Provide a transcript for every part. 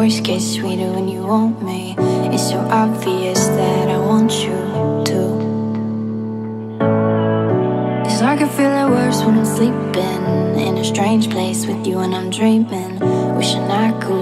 voice gets sweeter when you want me. It's so obvious that I want you to Cause I feel it worse when I'm sleeping In a strange place with you when I'm dreaming. Wishing I could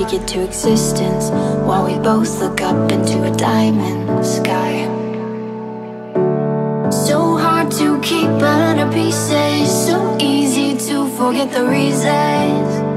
speak it to existence. While we both look up into a diamond sky. So hard to keep under pieces, so easy to forget the reasons.